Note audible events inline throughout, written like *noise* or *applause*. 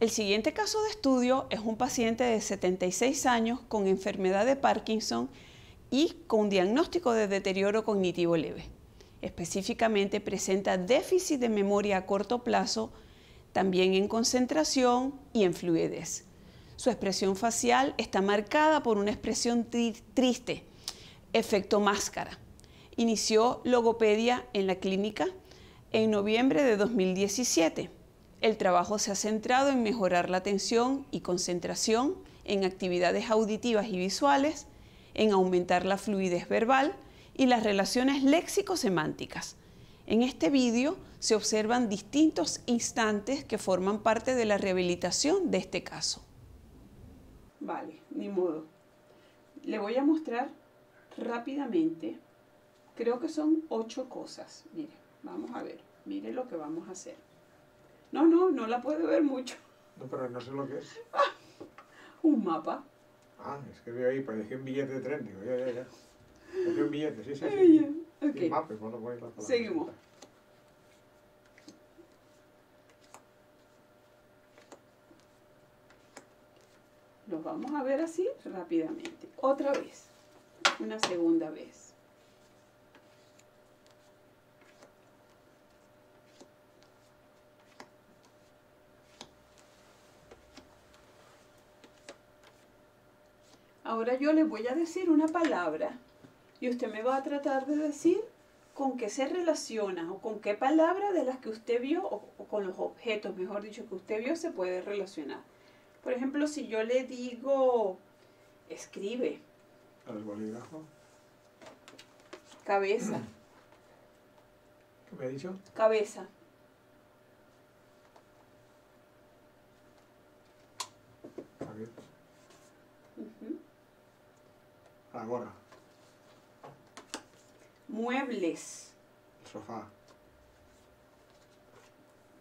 El siguiente caso de estudio es un paciente de 76 años con enfermedad de Parkinson y con diagnóstico de deterioro cognitivo leve. Específicamente presenta déficit de memoria a corto plazo, también en concentración y en fluidez. Su expresión facial está marcada por una expresión triste, efecto máscara. Inició logopedia en la clínica en noviembre de 2017. El trabajo se ha centrado en mejorar la atención y concentración en actividades auditivas y visuales, en aumentar la fluidez verbal y las relaciones léxico-semánticas. En este vídeo se observan distintos instantes que forman parte de la rehabilitación de este caso. Vale, ni modo. Le voy a mostrar rápidamente, creo que son ocho cosas. Mire, vamos a ver, mire lo que vamos a hacer. No, no, no la puede ver mucho. No, pero no sé lo que es. *laughs* un mapa. Ah, es que veo ahí, parece un billete de tren, digo, ya, ya, ya. Es un billete, sí, sí, sí. Okay. mapa, bueno, pues la Seguimos. Los vamos a ver así rápidamente. Otra vez, una segunda vez. Ahora yo les voy a decir una palabra y usted me va a tratar de decir con qué se relaciona o con qué palabra de las que usted vio o, con los objetos, mejor dicho, que usted vio se puede relacionar. Por ejemplo, si yo le digo escribe. Cabeza. ¿Qué me ha dicho? Cabeza. Ahora. Muebles. sofá.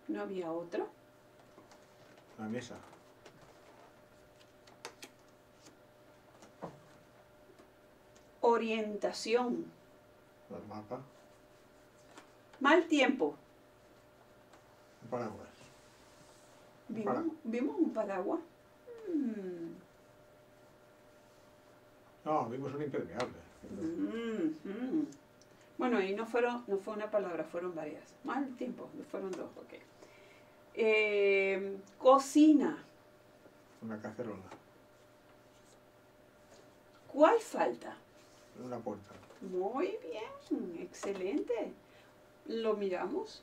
¿No había otro? La mesa. Orientación. El mapa. Mal tiempo. Un paraguas. ¿Vimos, un paraguas? Mm. No, vimos un impermeable. Mm, bueno, ahí no, fueron, no fue una palabra, fueron varias. Mal tiempo, fueron dos, ok. Eh, cocina. Una cacerola. ¿Cuál falta? Una puerta. Muy bien, excelente. ¿Lo miramos?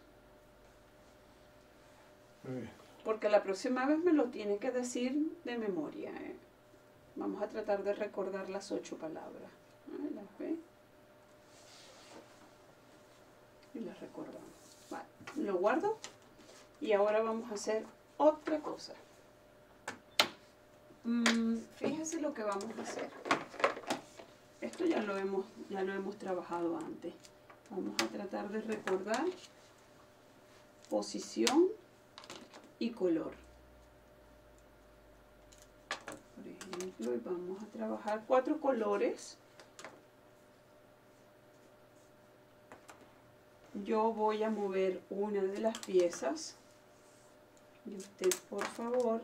Muy bien. Porque la próxima vez me lo tiene que decir de memoria. ¿eh? Vamos a tratar de recordar las ocho palabras. ¿Las ve? Y las recordamos. Lo guardo. Y ahora vamos a hacer otra cosa. Mm, fíjense lo que vamos a hacer. Esto ya lo hemos, ya lo hemos trabajado antes. Vamos a tratar de recordar posición y color. Vamos a trabajar cuatro colores. Yo voy a mover una de las piezas y usted por favor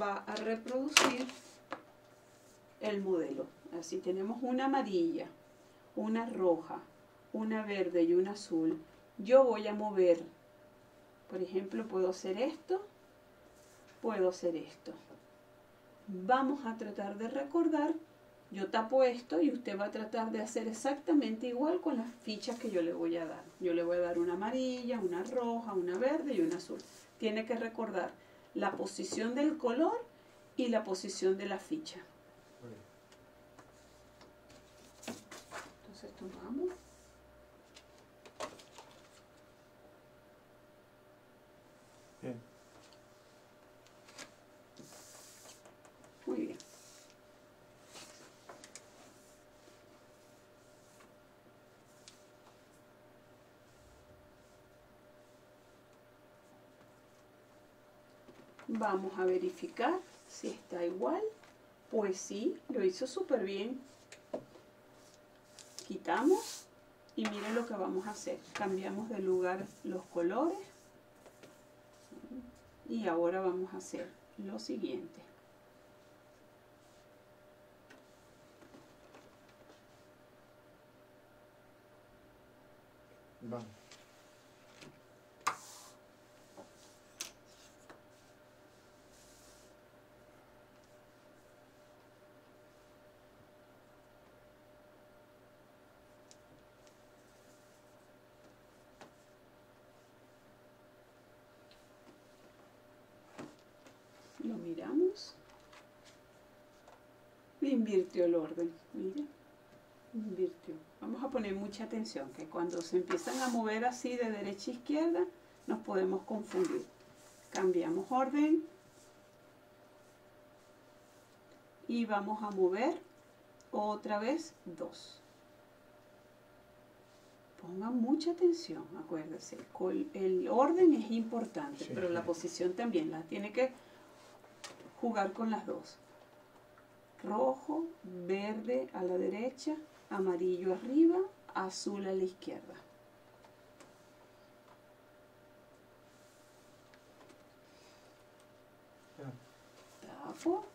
va a reproducir el modelo. Así tenemos una amarilla, una roja, una verde y una azul. Yo voy a mover, por ejemplo, puedo hacer esto, puedo hacer esto vamos a tratar de recordar, yo tapo esto y usted va a tratar de hacer exactamente igual con las fichas que yo le voy a dar. Yo le voy a dar una amarilla, una roja, una verde y una azul. Tiene que recordar la posición del color y la posición de la ficha. Entonces tomamos Vamos a verificar si está igual. Pues sí, lo hizo súper bien. Quitamos y miren lo que vamos a hacer. Cambiamos de lugar los colores. Y ahora vamos a hacer lo siguiente. Vamos. Lo miramos. Invirtió el orden. Mira. Invirtió. Vamos a poner mucha atención, que cuando se empiezan a mover así de derecha a izquierda, nos podemos confundir. Cambiamos orden. Y vamos a mover otra vez dos. Pongan mucha atención, acuérdense. El orden es importante, pero la posición también la tiene que jugar con las dos. Rojo, verde a la derecha, amarillo arriba, azul a la izquierda. Tapo.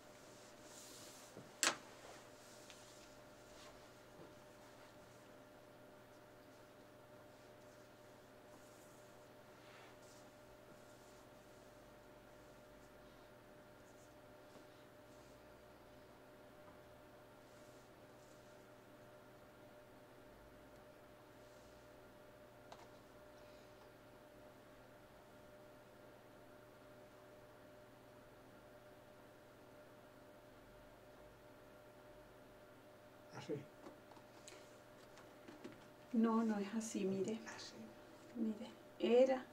No, no es así, mire. Mire, era.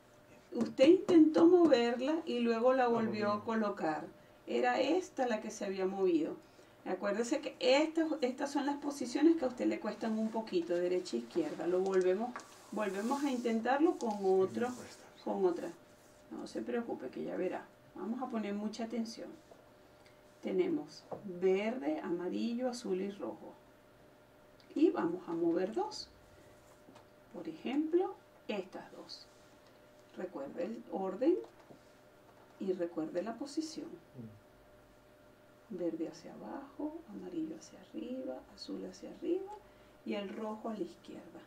Usted intentó moverla y luego la volvió a colocar. Era esta la que se había movido. Acuérdese que estas, estas son las posiciones que a usted le cuestan un poquito, derecha e izquierda. Lo volvemos, volvemos a intentarlo con otro, con otra. No se preocupe que ya verá. Vamos a poner mucha atención. Tenemos verde, amarillo, azul y rojo. Y vamos a mover dos. Por ejemplo, estas dos. Recuerde el orden y recuerde la posición. Mm. Verde hacia abajo, amarillo hacia arriba, azul hacia arriba y el rojo a la izquierda.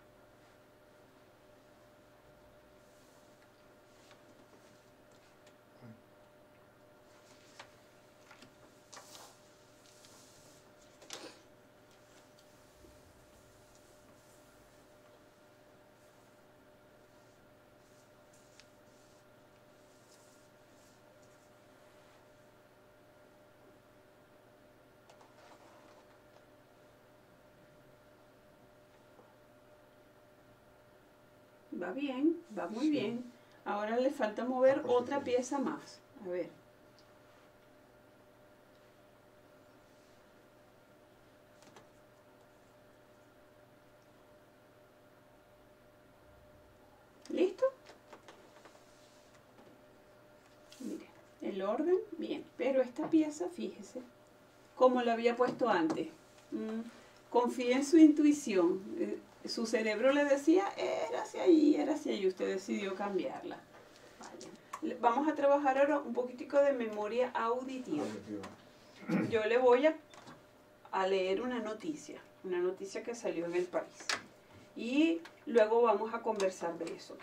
Va bien, va muy bien. Ahora le falta mover otra pieza más. A ver. ¿Listo? Mire, el orden, bien. Pero esta pieza, fíjese, como la había puesto antes. Mm, confíe en su intuición. Eh, su cerebro le decía, era hacia ahí, era hacia ahí, usted decidió cambiarla. Vamos a trabajar ahora un poquitico de memoria auditiva. Yo le voy a, leer una noticia, una noticia que salió en el país. Y luego vamos a conversar de eso,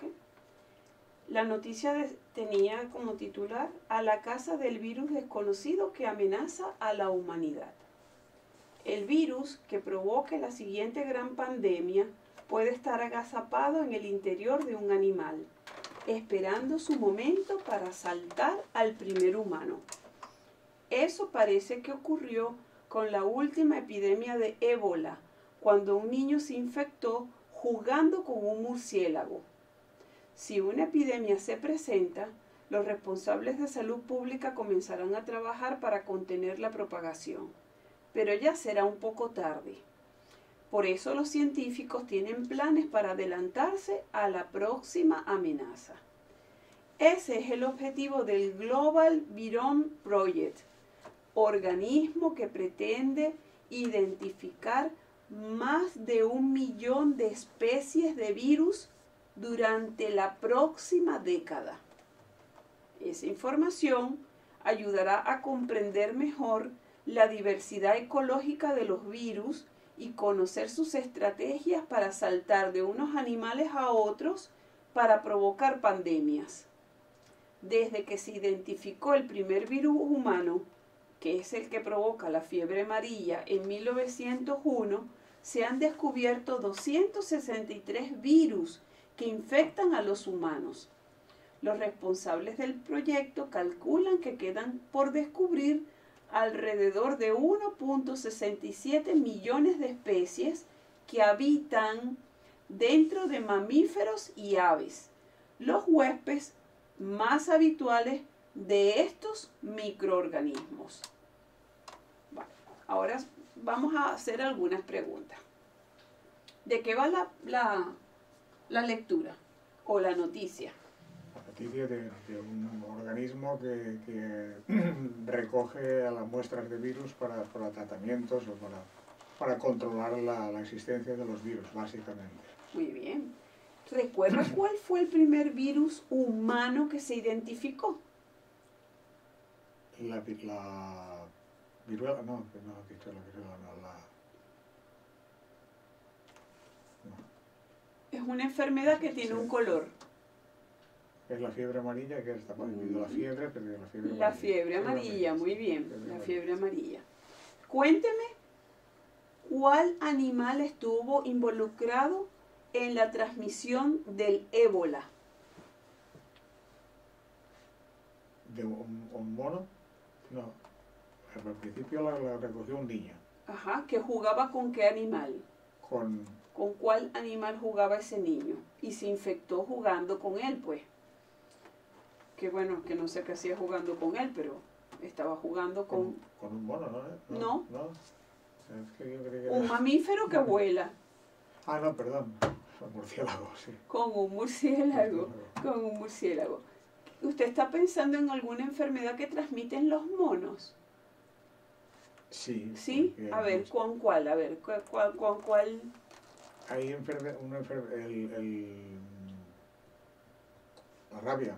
La noticia tenía como titular A la casa del virus desconocido que amenaza a la humanidad. El virus que provoque la siguiente gran pandemia puede estar agazapado en el interior de un animal, esperando su momento para saltar al primer humano. Eso parece que ocurrió con la última epidemia de ébola, cuando un niño se infectó jugando con un murciélago. Si una epidemia se presenta, los responsables de salud pública comenzarán a trabajar para contener la propagación pero ya será un poco tarde. Por eso los científicos tienen planes para adelantarse a la próxima amenaza. Ese es el objetivo del Global Virome Project, organismo que pretende identificar más de un millón de especies de virus durante la próxima década. Esa información ayudará a comprender mejor la diversidad ecológica de los virus y conocer sus estrategias para saltar de unos animales a otros para provocar pandemias. Desde que se identificó el primer virus humano, que es el que provoca la fiebre amarilla, en 1901, se han descubierto 263 virus que infectan a los humanos. Los responsables del proyecto calculan que quedan por descubrir alrededor de 1.67 millones de especies que habitan dentro de mamíferos y aves, los huéspedes más habituales de estos microorganismos. ahora vamos a hacer algunas preguntas. ¿De qué va la, la, lectura o la noticia? Noticia de, un organismo que, que *clears throat* recoge a las muestras de virus para, para tratamientos o para, para controlar la, la existencia de los virus, básicamente. Muy bien. ¿Recuerdas *clears throat* cuál fue el primer virus humano que se identificó? La, la viruela, no, no, la viruela, no, la... Es una enfermedad que tiene un color. Es la fiebre amarilla, que está parecido la fiebre, pero la fiebre amarilla. La fiebre amarilla, muy bien, la fiebre amarilla. Cuénteme, ¿cuál animal estuvo involucrado en la transmisión del ébola? ¿De un, mono? No. Al principio la, recogió un niño. Ajá, que jugaba con qué animal? Con... ¿Con cuál animal jugaba ese niño? Y se infectó jugando con él, pues. Que bueno, que no sé qué hacía jugando con él, pero estaba jugando con... Con, un mono, ¿no? No. no. Un mamífero que vuela. Ah, no, perdón. Con murciélago, sí. Con un murciélago, con un murciélago. ¿Usted está pensando en alguna enfermedad que transmiten los monos? Sí. ¿Sí? A ver, ¿con cuál? A ver, ¿cuál? ¿Con cuál? Hay enferme, una enfermedad, el, el, la rabia.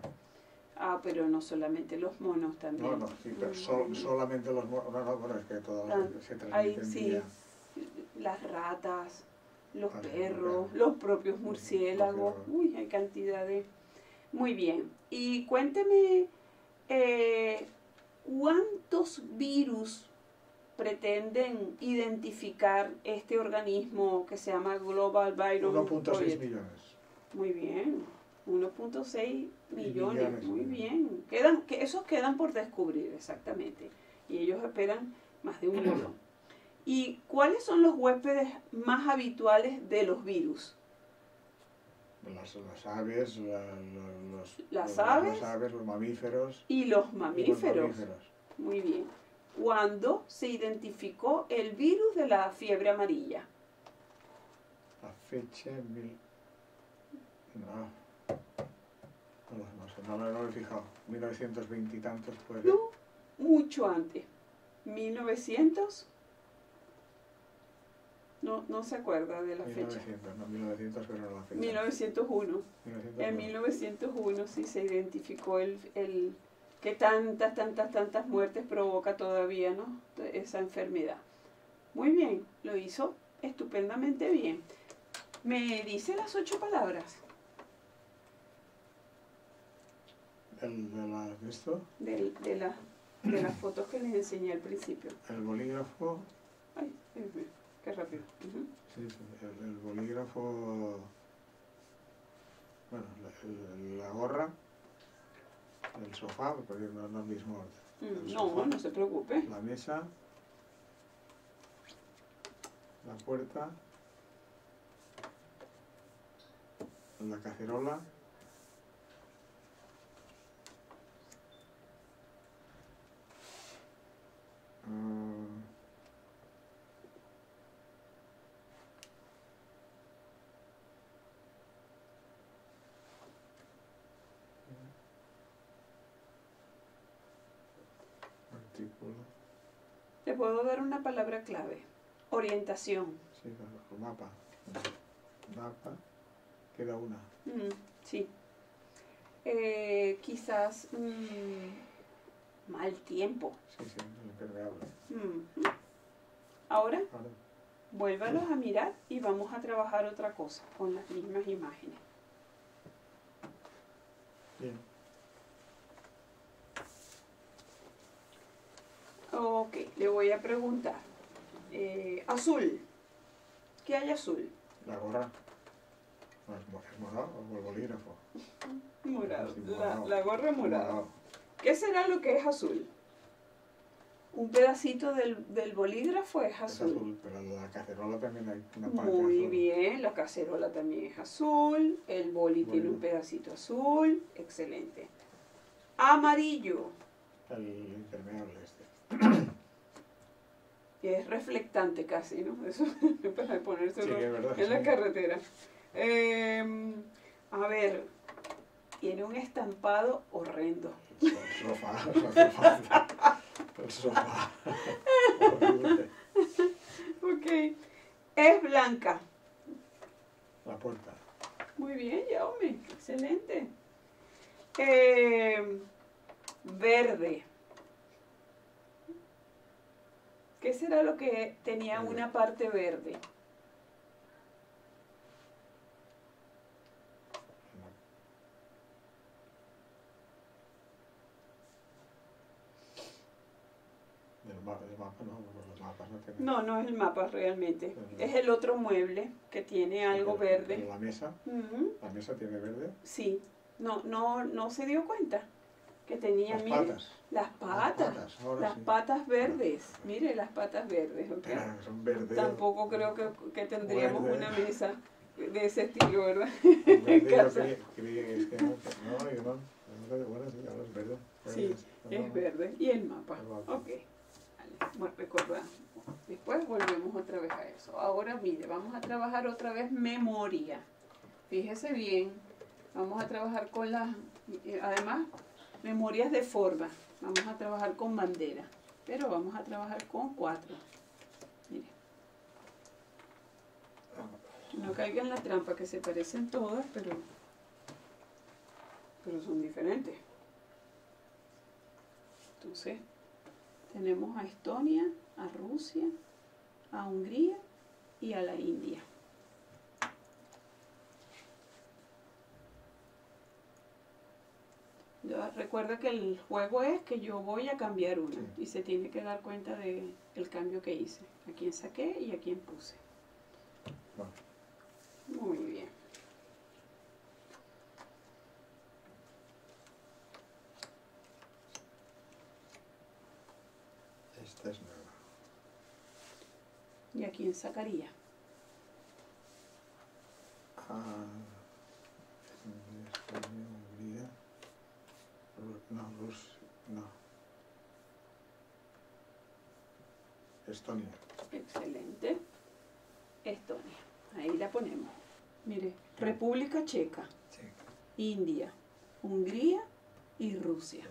Ah, pero no solamente los monos también. No, no, sí, pero mm. solamente los monos. No, no, bueno, es que todas ah, se transmiten. sí, las ratas los perros, los propios murciélagos. Uy, hay cantidad de... Muy bien. Y cuénteme, eh, ¿cuántos virus pretenden identificar este organismo que se llama Global Virus 1.6 millones. Muy bien, 1.6 millones, muy bien. Quedan, que esos quedan por descubrir, exactamente. Y ellos esperan más de un millón. ¿Y cuáles son los huéspedes más habituales de los virus? Las, aves, los, las aves, aves, los mamíferos. Y los mamíferos. Muy bien. ¿Cuándo se identificó el virus de la fiebre amarilla? La fecha mil... No. No, sé, no, lo he fijado. 1920 y tantos puede. No, mucho antes. 1900 no, no se acuerda de la fecha. No, 1900 pero no la fecha. 1901. En 1901 sí se identificó el, el que tantas, tantas, tantas muertes provoca todavía, ¿no? Esa enfermedad. Muy bien, lo hizo estupendamente bien. ¿Me dice las ocho palabras? ¿El de la, esto? De, de, la, de las fotos que les enseñé al principio. El bolígrafo. Ay, Qué rápido. Sí, el, bolígrafo, bueno, la, gorra, el sofá, porque no es el mismo orden. Mm, no, no se preocupe. La mesa, la puerta, la cacerola, uh, Le puedo dar una palabra clave. Orientación. Sí, mapa. Mapa. Queda una. sí. eh, quizás mm, mal tiempo. Sí, sí, impermeable. Ujú. Ahora, Ahora, vuélvalos a mirar y vamos a trabajar otra cosa con las mismas imágenes. bien. Ok, le voy a preguntar. Eh, azul. ¿Qué hay azul? La gorra. Es, mo- es morado o el bolígrafo. Morado. La, la gorra morada. ¿Qué será lo que es azul? Un pedacito del, del bolígrafo es Es azul. azul, pero la cacerola también hay una parte Muy azul. bien, la cacerola también es azul, el boli Muy tiene un pedacito azul, excelente. Amarillo, El impermeable este. *clears throat* que es reflectante casi, ¿no? Eso *laughs* para ponérselo Sí, en la carretera. Eh, a ver, tiene un estampado horrendo. El sofá. El sofá. El sofá. Ok, es blanca. La puerta. Muy bien, Yaomi, excelente. Eh, verde. ¿Qué será lo que tenía una parte verde? No, no es el mapa realmente. Es el otro mueble que tiene algo verde. La mesa, la mesa tiene verde. Sí. No, no, no se dio cuenta que tenía, Las mire, patas. las patas. Las sí. patas verdes. Mire, las patas verdes. ok. Pero son verdes. Tampoco creo que, que tendríamos Verde. una mesa de ese estilo, ¿verdad? *laughs* Yo casa. sí, es verde. Y el mapa. El mapa. Ok. Vale. Bueno, recordamos. Después volvemos otra vez a eso. Ahora, mire, vamos a trabajar otra vez memoria. Fíjese bien. Vamos a trabajar con las, eh, además, memorias de forma. Vamos a trabajar con bandera. Pero vamos a trabajar con cuatro. Mire. No caiga en la trampa que se parecen todas, pero, pero son diferentes. Entonces, tenemos a Estonia, a Rusia, a Hungría y a la India. Recuerda que el juego es que yo voy a cambiar una Sí. y se tiene que dar cuenta del cambio que hice, a quién saqué y a quién puse. Bueno, Muy bien. esta es nueva. ¿Y a quién sacaría? Ah, España, Hungría. Ru- No, Rus, no. Estonia. Excelente. Estonia. Ahí la ponemos. Mire, República Checa, Sí. India, Hungría y Rusia.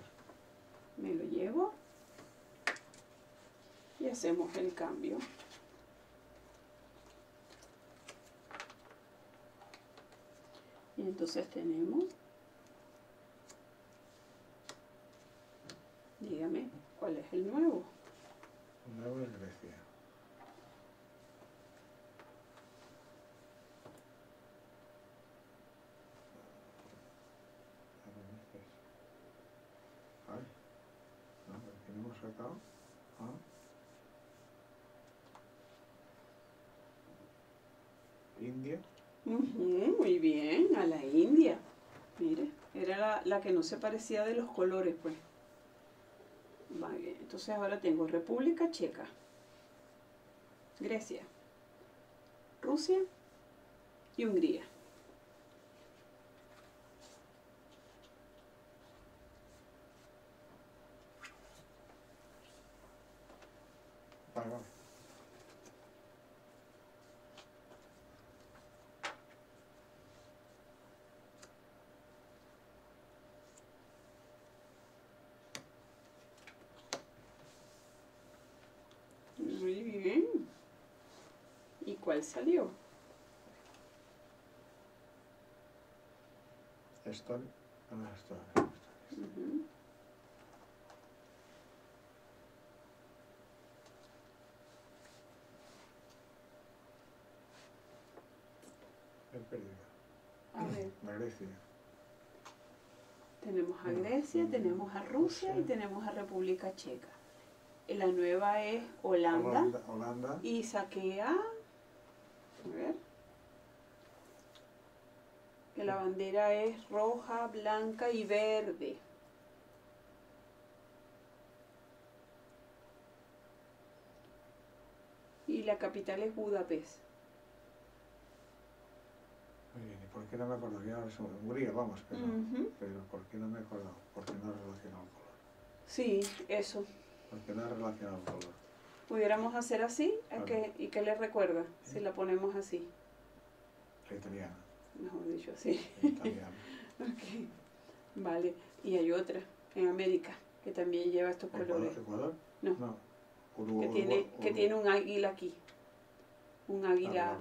Me lo llevo y hacemos el cambio. Y entonces tenemos, dígame, ¿cuál es el nuevo? Nueva es Grecia. Ay, no, aquí no hemos sacado. Ah. India. Ujú, muy bien, a la India. Mire, era la, la que no se parecía de los colores, pues. Entonces ahora tengo República Checa, Grecia, Rusia y Hungría. Vale, vale. Muy bien. ¿Y cuál salió? Estonia. Ah, esto, esto. Ujú. He perdido. A ver, La Grecia. tenemos a Grecia, tenemos a Rusia y tenemos a República Checa. La nueva es Holanda. Holanda. Holanda. Y saquea, a ver, que la bandera es roja, blanca y verde. Y la capital es Budapest. Muy bien, ¿y por qué no me acuerdo? Ya es Hungría, vamos, pero, ¿por qué no me acuerdo? Porque no relacionado el color. Sí, eso. Porque no relacionado el color. Pudiéramos hacer así, ¿a Vale. qué- ¿y qué le recuerda? Si la ponemos así, La italiana. mejor dicho así. La italiana. *laughs* Vale. Y hay otra en América que también lleva estos ¿Ecuador? colores. ¿Ecuador? No. No. Uru- Que tiene, que tiene un águila aquí. Un águila.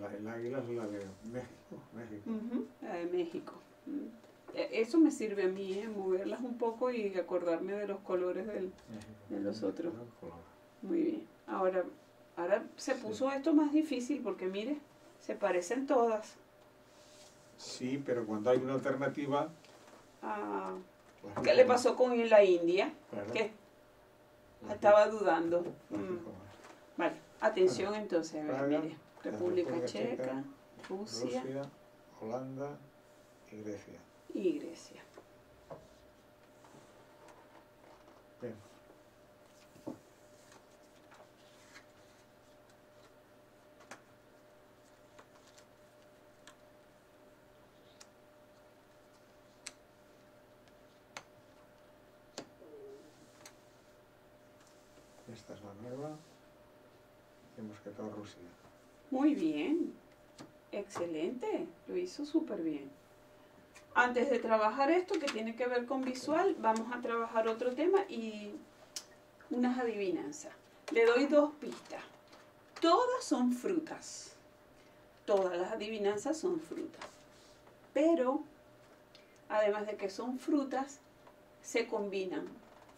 La- el águila es la de México. *laughs* México. Ujú, la de México. Mm. E- Eso me sirve a mí, ¿eh? moverlas un poco y acordarme de los colores del... México. de los otros. Muy bien. Ahora, ahora se Sí. puso esto más difícil porque mire, se parecen todas. Sí, pero cuando hay una alternativa... Ah, la ¿Qué le pasó con la India? Claro, Que la estaba dudando. gente Mm. Vale, atención entonces, a ver, mire. República República Checa, Checa, Rusia Rusia, Holanda y Grecia. y Grecia. Bien. Esta es la nueva. Muy bien, excelente, lo hizo súper bien. Antes de trabajar esto que tiene que ver con visual, vamos a trabajar otro tema y unas adivinanzas. Le doy dos pistas. Todas son frutas. Todas las adivinanzas son frutas. Pero, además de que son frutas, se combinan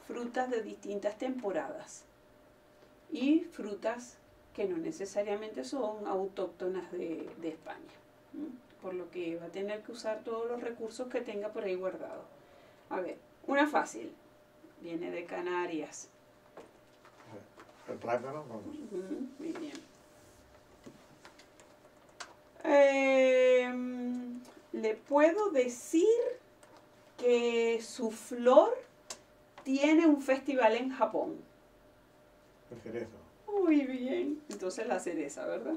frutas de distintas temporadas y frutas que no necesariamente son autóctonas de, de España. Por lo que va a tener que usar todos los recursos que tenga por ahí guardados. A ver, una fácil. Viene de Canarias. El plátano, vamos. Muy bien. Em, Le puedo decir que su flor tiene un festival en Japón. El cerezo. Muy bien. Entonces la cereza, ¿verdad?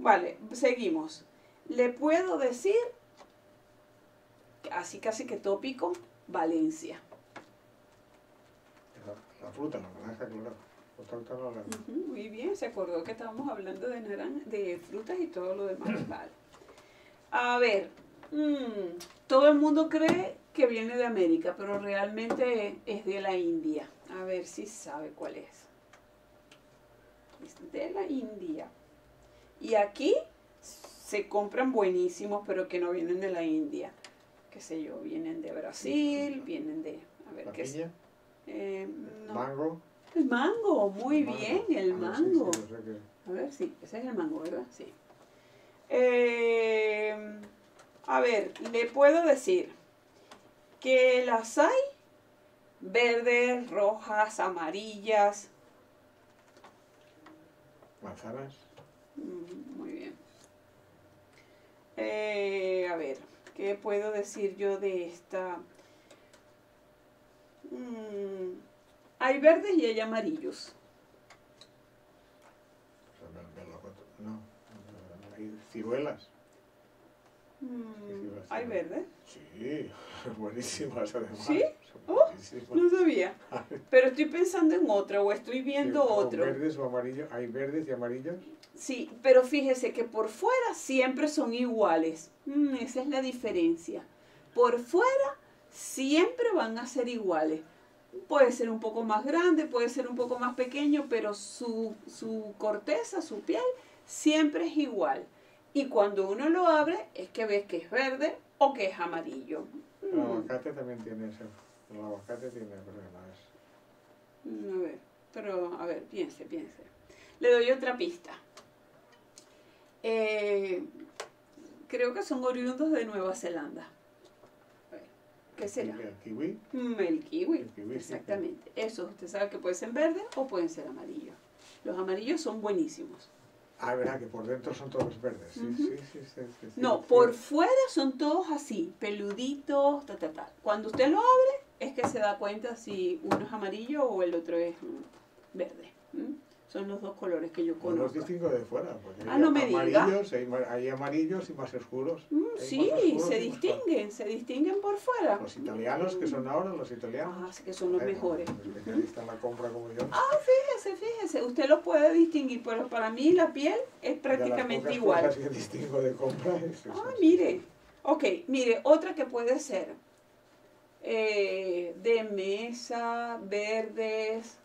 Vale, seguimos. Le puedo decir, así casi que tópico, Valencia. La, la fruta, la naranja, claro. La Ujú, Muy bien, se acordó que estábamos hablando de naranja, de frutas y todo lo demás. *coughs* Vale. A ver, mm, todo el mundo cree que viene de América, pero realmente es de la India. A ver si sabe cuál es. De la India. Y aquí se compran buenísimos, pero que no vienen de la India. Qué sé yo, vienen de Brasil, vienen de... A ver, ¿qué es? Eh, no. mango. El mango, muy bien, el Ah, sí, mango. sí, que- A ver, sí, ese es el mango, ¿verdad? Sí. Eh, a ver, le puedo decir que las hay verdes, rojas, amarillas. Manzanas, Mm, Muy bien. Eh, a ver, ¿qué puedo decir yo de esta? Mm, hay verdes y hay amarillos. no, hay ciruelas. Mm, hay verdes. Sí, *laughs* buenísimas además. ¿Sí? Oh. No sabía. *laughs* Pero estoy pensando en otra o estoy viendo Sí, otro. verdes o amarillos, hay verdes y amarillos. Sí, pero fíjese que por fuera siempre son iguales. Mm, esa es la diferencia. Por fuera siempre van a ser iguales. Puede ser un poco más grande, puede ser un poco más pequeño, pero su, su corteza, su piel, siempre es igual. Y cuando uno lo abre, es que ves que es verde o que es amarillo. Mm, aguacate también tiene ese. El aguacate tiene problemas. mm, a ver, pero a ver, piense, piense. Le doy otra pista. Eh, creo que son oriundos de Nueva Zelanda. ¿Qué será? El kiwi. Mm, El kiwi, El kiwi, sí. exactamente. Eso, usted sabe que pueden ser verdes o pueden ser amarillos. Los amarillos son buenísimos. Ah, verdad que por dentro son todos verdes. Sí, sí, sí, No, por fuera son todos así, peluditos, ta, ta, ta. Cuando usted lo abre, es que se da cuenta si uno es amarillo o el otro es mm, verde. Son los dos colores que yo No los conozco. distingo de fuera. Porque Ah, hay no me diga. amarillos, hay, ma- hay amarillos y más oscuros. Mm, sí, más oscuros se distinguen, se distinguen por fuera. Los italianos, que son ahora los italianos. Ah, sí que son los mejores. en la compra como yo. Ah, fíjese, fíjese, usted los puede distinguir, pero para mí la piel es prácticamente de las igual. cosas que distingo de compra es eso. Ah, mire. Ok, mire, otra que puede ser eh, de mesa, verdes,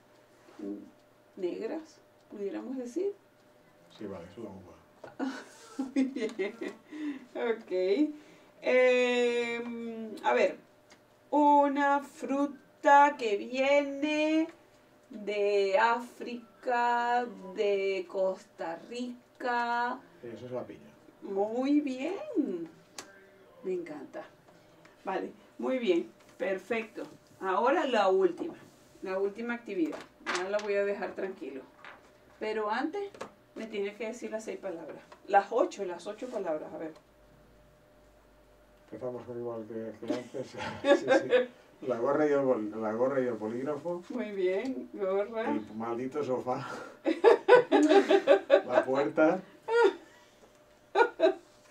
negras, pudiéramos decir. Sí, vale, es la uva. Muy bien. Ok. Em, a ver, una fruta que viene de África, de Costa Rica. Eso es la piña. Muy bien. Me encanta. Vale, muy bien. Perfecto. Ahora la última. La última actividad. Ahora la voy a dejar tranquilo. Pero antes me tiene que decir las seis palabras. Las ocho, las ocho palabras. A ver. Empezamos con igual que, que antes. *laughs* Sí, sí. La gorra y el, la gorra y el polígrafo. Muy bien. Gorra. El maldito sofá. La puerta.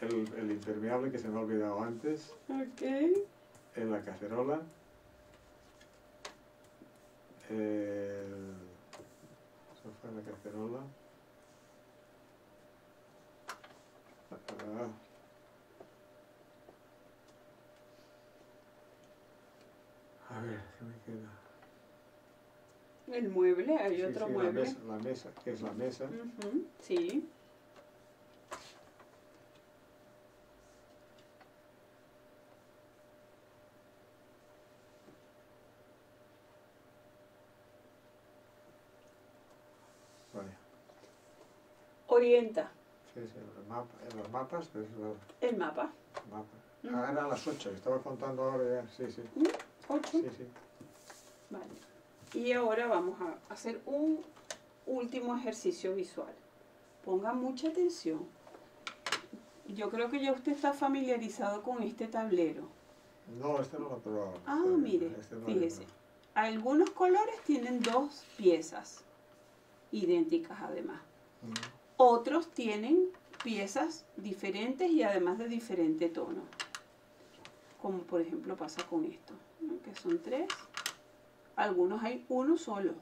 El, el impermeable que se me ha olvidado antes. Ok. La cacerola. El sofá la cacerola. Ah. A ver, ¿qué me queda? El mueble. Hay Sí, otro sí, la mueble. mesa, la mesa, que es la mesa. Ujú, Sí. Vale. Orienta. Sí, sí, el mapa, en los mapas, es El mapa. Ujú. Ah, eran las 8, estaba contando ahora ya. Sí, sí. Ocho. Sí, sí. Vale. Y ahora vamos a hacer un último ejercicio visual. Ponga mucha atención. Yo creo que ya usted está familiarizado con este tablero. No, este no lo he probado. Ah, Este- mire, este no fíjese. Algunos colores tienen dos piezas, idénticas además. Mm. Otros tienen piezas diferentes y además de diferente tono. Como por ejemplo pasa con esto, que son tres. Algunos hay uno solo.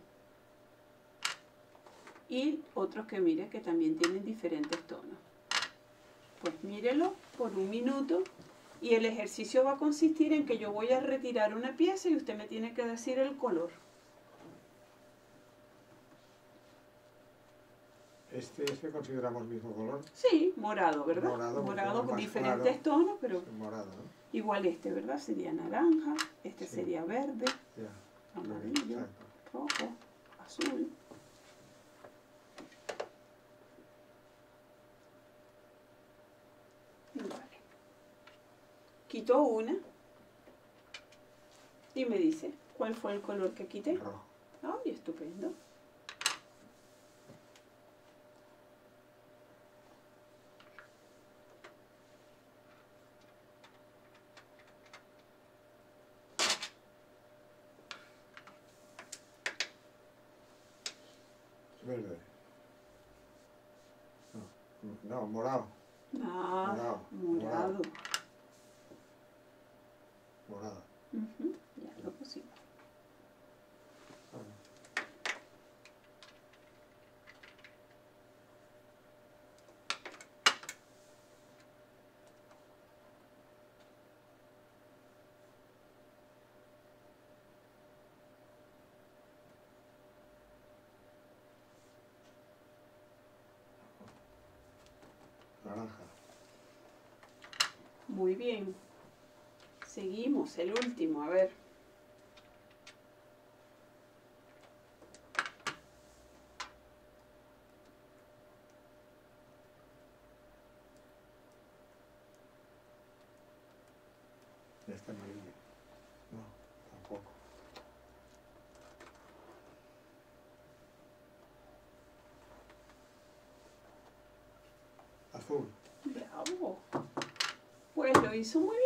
Y otros que mire que también tienen diferentes tonos. Pues mírelo por un minuto y el ejercicio va a consistir en que yo voy a retirar una pieza y usted me tiene que decir el color. Este, este consideramos mismo color. Sí, morado, ¿verdad? Morado, con diferentes claro. tonos, pero morado, ¿no? igual este, ¿verdad? Sería naranja, este Sí. sería verde, amarillo, Exacto. rojo, azul. Vale. Quito una y me dice cuál fue el color que quité. Rojo. Ay, estupendo. Muy bien. Seguimos, el último, a ver. Azul.